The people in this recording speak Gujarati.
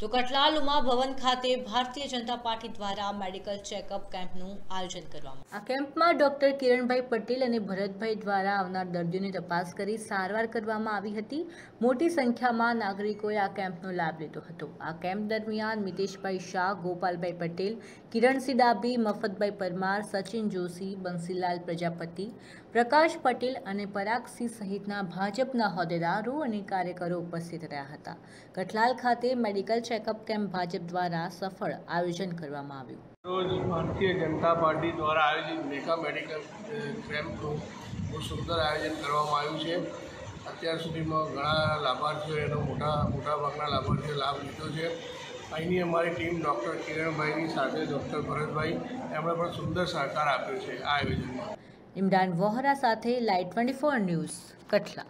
તો કટલાલ ઉમા ભવન ખાતે ભારતીય જનતા પાર્ટી દ્વારા મેડિકલ ચેકઅપ કેમ્પનું આયોજન કરવામાં આ કેમ્પમાં ડોક્ટર કિરણભાઈ પટેલ અને ભરતભાઈ દ્વારા આવનાર દર્દીઓની તપાસ કરી સારવાર કરવામાં આવી હતી. મોટી સંખ્યામાં નાગરિકોએ આ કેમ્પનો લાભ લીધો હતો. આ કેમ્પ દરમિયાન મિતેશભાઈ શાહ, ગોપાલભાઈ પટેલ, કિરણસિંહ ડાબી મફતભાઈ પરમાર, સચિન જોશી, બંસીલાલ પ્રજાપતિ, પ્રકાશ પટેલ અને પરાગસિંહ સહિતના ભાજપના હોદ્દેદારો અને કાર્યકરો ઉપસ્થિત રહ્યા હતા. કઠલાલ ખાતે મેડિકલ ચેકઅપ કેમ્પ ભાજપ દ્વારા સફળ આયોજન કરવામાં આવ્યું. રોજ ભારતીય જનતા પાર્ટી દ્વારા આયોજિત મેગા મેડિકલ કેમ્પનું બહુ સુંદર આયોજન કરવામાં આવ્યું છે. અત્યાર સુધીમાં ઘણા લાભાર્થીઓએ એનો મોટા મોટાભાગના લાભાર્થીઓ લાભ લીધો છે. અહીંની અમારી ટીમ ડૉક્ટર કિરણભાઈની સાથે ડૉક્ટર ભરતભાઈ એમણે પણ સુંદર સહકાર આપ્યો છે આ આયોજનમાં. ઇમરાન વોહરા સાથે લાઇટ ટ્વેન્ટી ફોર ન્યૂઝ કઠલા.